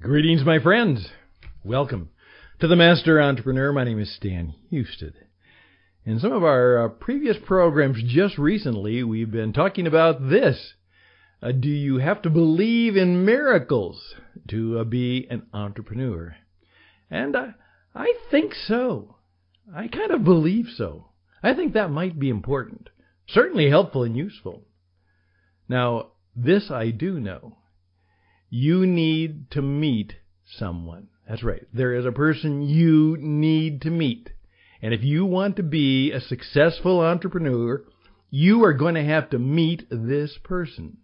Greetings, my friends. Welcome to the Master Entrepreneur. My name is Stan Houston. In some of our uh, previous programs just recently, we've been talking about this. Uh, do you have to believe in miracles to uh, be an entrepreneur? And uh, I think so. I kind of believe so. I think that might be important. Certainly helpful and useful. Now, this I do know. You need to meet someone. That's right. There is a person you need to meet. And if you want to be a successful entrepreneur, you are going to have to meet this person.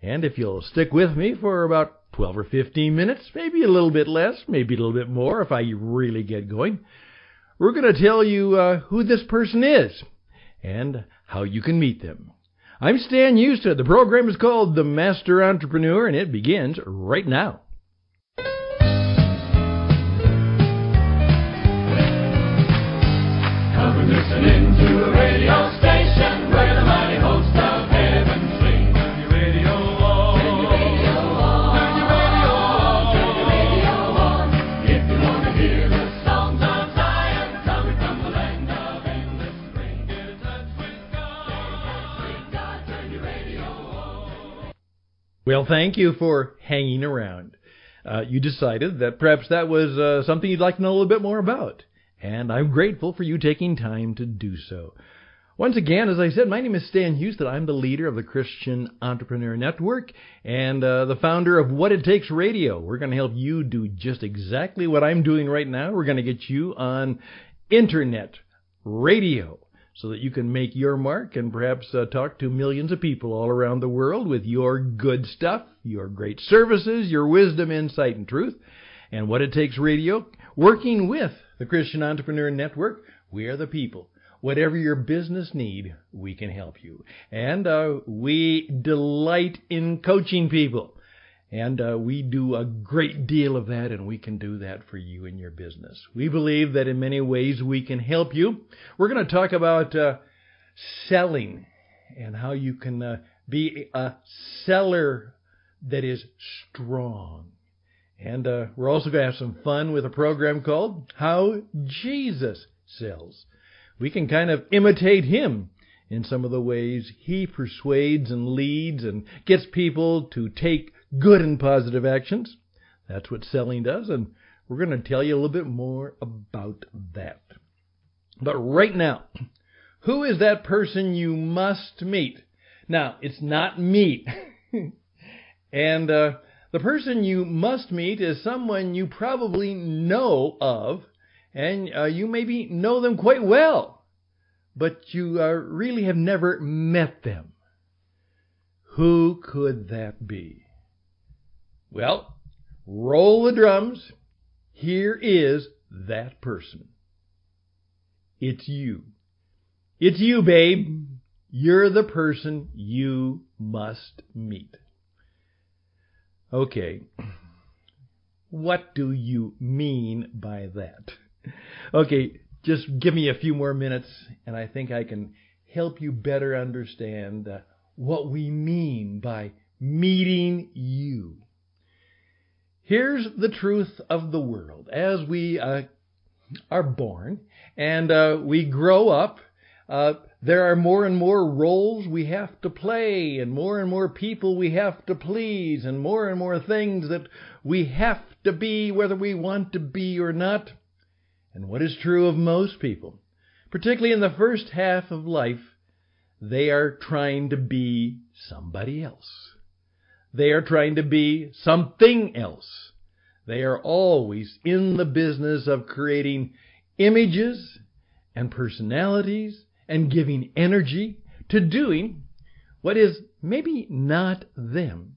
And if you'll stick with me for about 12 or 15 minutes, maybe a little bit less, maybe a little bit more if I really get going, we're going to tell you uh, who this person is and how you can meet them. I'm Stan Houston. The program is called The Master Entrepreneur, and it begins right now. Listen a radio Well, thank you for hanging around. Uh, you decided that perhaps that was uh, something you'd like to know a little bit more about, and I'm grateful for you taking time to do so. Once again, as I said, my name is Stan Houston. I'm the leader of the Christian Entrepreneur Network and uh, the founder of What It Takes Radio. We're going to help you do just exactly what I'm doing right now. We're going to get you on internet radio so that you can make your mark and perhaps uh, talk to millions of people all around the world with your good stuff, your great services, your wisdom, insight, and truth. And what it takes radio, working with the Christian Entrepreneur Network, we are the people. Whatever your business need, we can help you. And uh, we delight in coaching people. And uh, we do a great deal of that, and we can do that for you in your business. We believe that in many ways we can help you. We're going to talk about uh, selling and how you can uh, be a seller that is strong. And uh, we're also going to have some fun with a program called How Jesus Sells. We can kind of imitate him in some of the ways he persuades and leads and gets people to take good and positive actions. That's what selling does, and we're going to tell you a little bit more about that. But right now, who is that person you must meet? Now, it's not me. and uh, the person you must meet is someone you probably know of, and uh, you maybe know them quite well, but you uh, really have never met them. Who could that be? Well, roll the drums. Here is that person. It's you. It's you, babe. You're the person you must meet. Okay. What do you mean by that? Okay, just give me a few more minutes and I think I can help you better understand uh, what we mean by meeting you. Here's the truth of the world. As we uh, are born and uh, we grow up, uh, there are more and more roles we have to play, and more and more people we have to please, and more and more things that we have to be whether we want to be or not. And what is true of most people, particularly in the first half of life, they are trying to be somebody else. They are trying to be something else. They are always in the business of creating images and personalities and giving energy to doing what is maybe not them,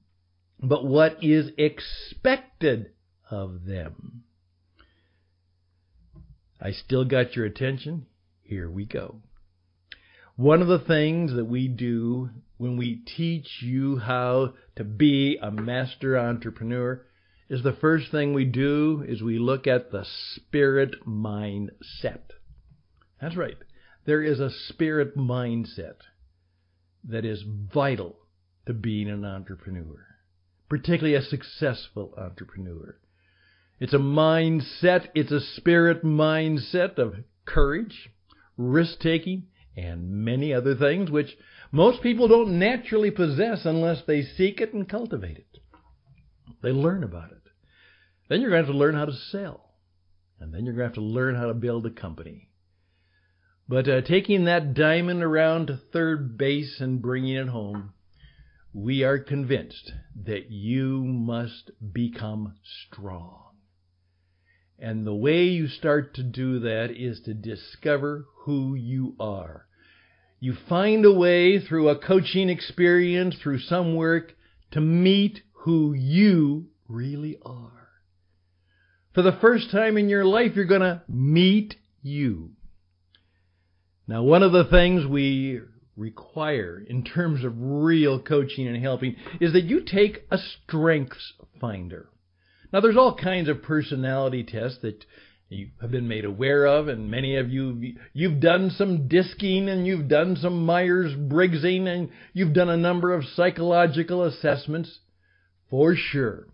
but what is expected of them. I still got your attention? Here we go. One of the things that we do when we teach you how to be a master entrepreneur is the first thing we do is we look at the spirit mindset. That's right. There is a spirit mindset that is vital to being an entrepreneur. particularly a successful entrepreneur. It's a mindset, it's a spirit mindset of courage, risk taking, and many other things which most people don't naturally possess unless they seek it and cultivate it. They learn about it. Then you're going to have to learn how to sell. And then you're going to have to learn how to build a company. But uh, taking that diamond around to third base and bringing it home, we are convinced that you must become strong. And the way you start to do that is to discover who you are. You find a way through a coaching experience, through some work, to meet who you really are. For the first time in your life, you're going to meet you. Now, one of the things we require in terms of real coaching and helping is that you take a strengths finder. Now, there's all kinds of personality tests that you have been made aware of, and many of you you've done some disking and you've done some Myers Briggsing and you've done a number of psychological assessments for sure.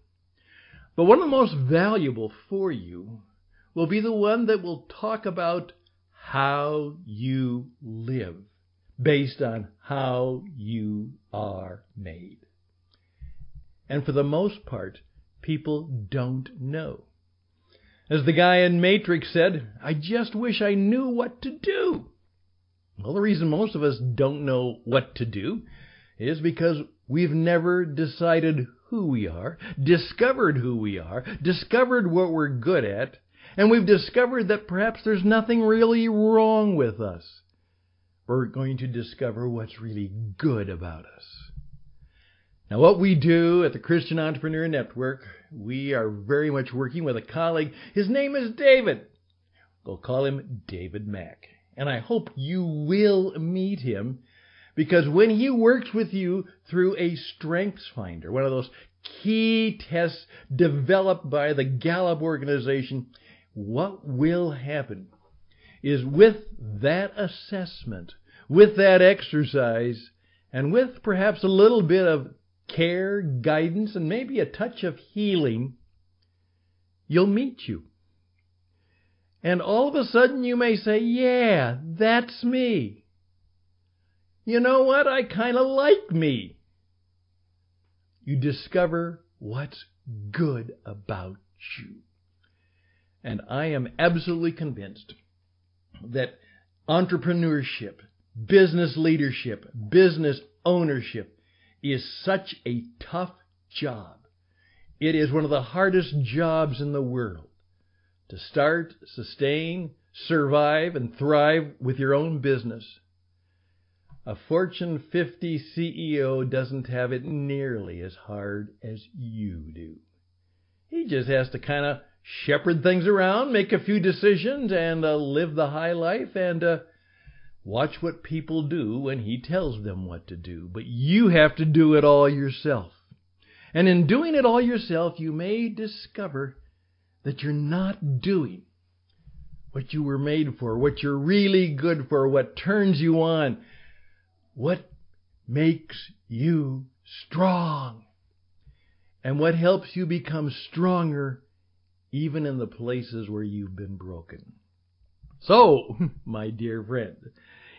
But one of the most valuable for you will be the one that will talk about how you live based on how you are made. And for the most part, people don't know. As the guy in Matrix said, I just wish I knew what to do. Well, the reason most of us don't know what to do is because we've never decided who we are, discovered who we are, discovered what we're good at, and we've discovered that perhaps there's nothing really wrong with us. We're going to discover what's really good about us. Now, what we do at the Christian Entrepreneur Network, we are very much working with a colleague. His name is David. We'll call him David Mack. And I hope you will meet him because when he works with you through a Strengths Finder, one of those key tests developed by the Gallup organization, what will happen is with that assessment, with that exercise, and with perhaps a little bit of care, guidance, and maybe a touch of healing, you'll meet you. And all of a sudden you may say, Yeah, that's me. You know what? I kind of like me. You discover what's good about you. And I am absolutely convinced that entrepreneurship, business leadership, business ownership is such a tough job. It is one of the hardest jobs in the world to start, sustain, survive, and thrive with your own business. A Fortune 50 CEO doesn't have it nearly as hard as you do. He just has to kind of shepherd things around, make a few decisions, and uh, live the high life and uh, watch what people do when he tells them what to do. But you have to do it all yourself. And in doing it all yourself, you may discover that you're not doing what you were made for, what you're really good for, what turns you on, what makes you strong, and what helps you become stronger even in the places where you've been broken. So, my dear friend,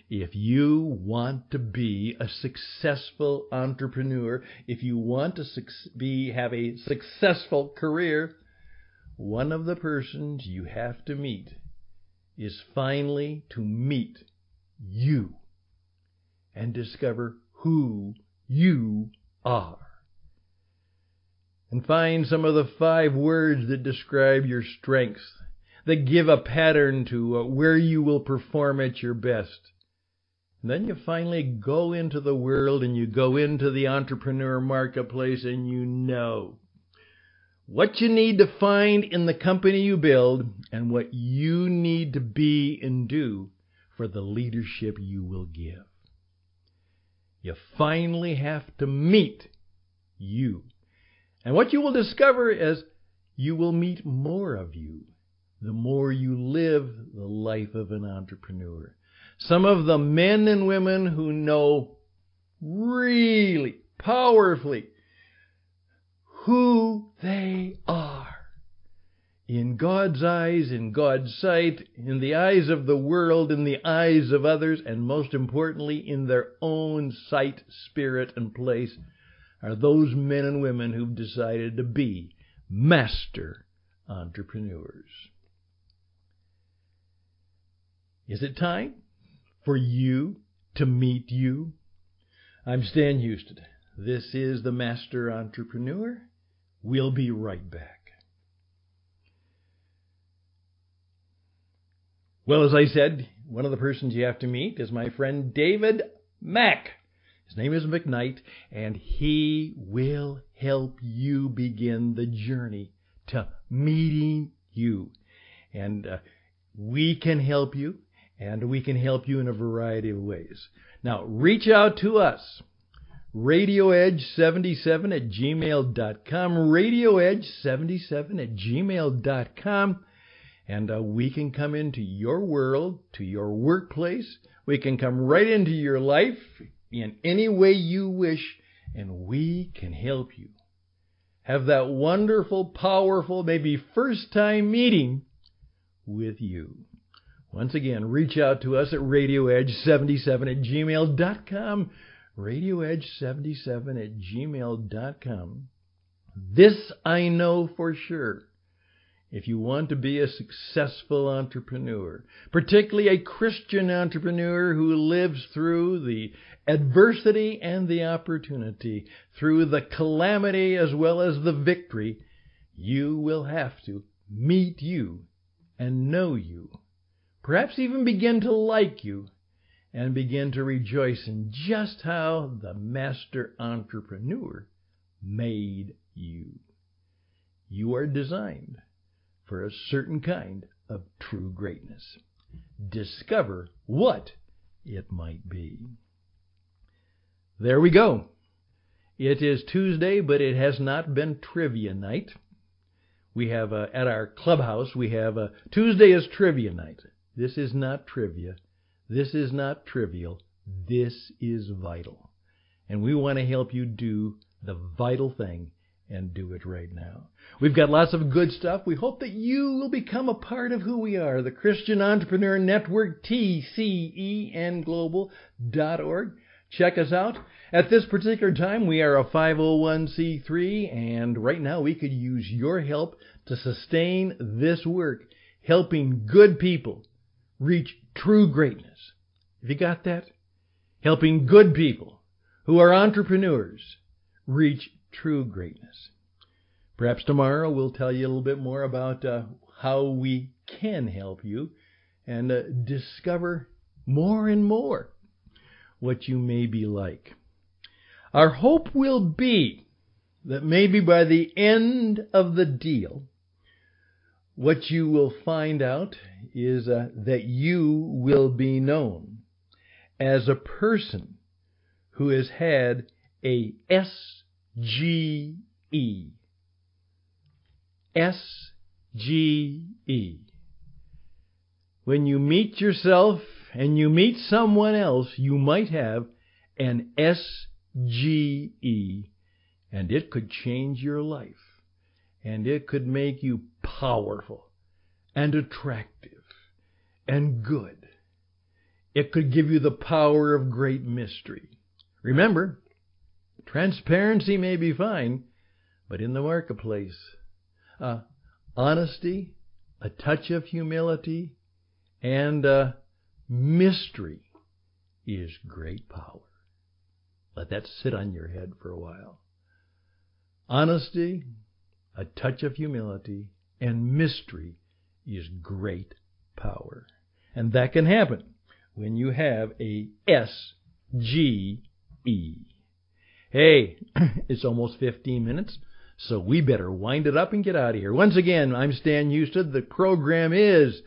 if you want to be a successful entrepreneur, if you want to be have a successful career, one of the persons you have to meet is finally to meet you and discover who you are. And find some of the five words that describe your strengths, that give a pattern to uh, where you will perform at your best. And then you finally go into the world and you go into the entrepreneur marketplace and you know what you need to find in the company you build and what you need to be and do for the leadership you will give. You finally have to meet you. And what you will discover is you will meet more of you the more you live the life of an entrepreneur. Some of the men and women who know really powerfully who they are. In God's eyes, in God's sight, in the eyes of the world, in the eyes of others, and most importantly, in their own sight, spirit, and place, are those men and women who've decided to be master entrepreneurs. Is it time for you to meet you? I'm Stan Houston. This is the Master Entrepreneur. We'll be right back. Well, as I said, one of the persons you have to meet is my friend David Mack. His name is McKnight, and he will help you begin the journey to meeting you. And uh, we can help you, and we can help you in a variety of ways. Now, reach out to us. RadioEdge77 at gmail.com. RadioEdge77 at gmail.com. And uh, we can come into your world, to your workplace. We can come right into your life in any way you wish, and we can help you. Have that wonderful, powerful, maybe first time meeting with you. Once again, reach out to us at RadioEdge77 at gmail.com. RadioEdge77 at gmail.com. This I know for sure. If you want to be a successful entrepreneur, particularly a Christian entrepreneur who lives through the adversity and the opportunity, through the calamity as well as the victory, you will have to meet you and know you. Perhaps even begin to like you and begin to rejoice in just how the master entrepreneur made you. You are designed for a certain kind of true greatness. Discover what it might be. There we go. It is Tuesday, but it has not been trivia night. We have uh, at our clubhouse, we have uh, Tuesday is trivia night. This is not trivia. This is not trivial. This is vital. And we want to help you do the vital thing and do it right now. We've got lots of good stuff. We hope that you will become a part of who we are, the Christian Entrepreneur Network, TCENglobal.org. Check us out. At this particular time, we are a 501c3, and right now we could use your help to sustain this work, helping good people reach true greatness. Have you got that? Helping good people who are entrepreneurs reach true greatness. Perhaps tomorrow we'll tell you a little bit more about uh, how we can help you and uh, discover more and more what you may be like. Our hope will be that maybe by the end of the deal, what you will find out is uh, that you will be known as a person who has had a SGE. SGE. When you meet yourself and you meet someone else, you might have an SGE, and it could change your life, and it could make you powerful and attractive and good. It could give you the power of great mystery. Remember, transparency may be fine, but in the marketplace, uh, honesty, a touch of humility, and uh, mystery is great power. Let that sit on your head for a while. Honesty, a touch of humility, and mystery is great power. And that can happen when you have a SGE. Hey, it's almost 15 minutes, so we better wind it up and get out of here. Once again, I'm Stan Houston. The program is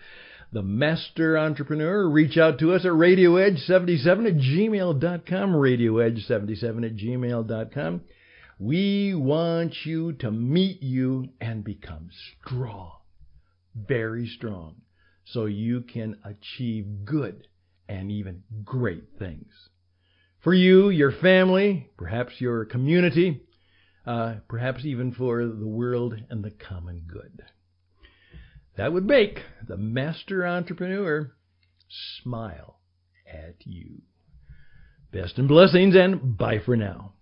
The Master Entrepreneur. Reach out to us at RadioEdge77 at gmail.com. RadioEdge77 at gmail.com. We want you to meet you and become strong, very strong, so you can achieve good and even great things. For you, your family, perhaps your community, uh, perhaps even for the world and the common good. That would make the master entrepreneur smile at you. Best and blessings, and bye for now.